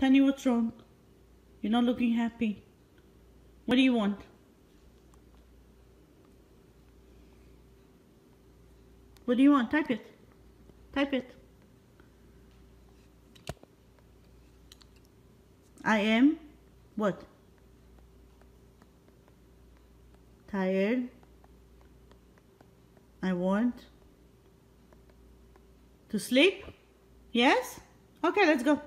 Ethan, what's wrong? You're not looking happy. What do you want? What do you want? Type it. Type it. I am what? Tired. I want to sleep. Yes? Okay, let's go.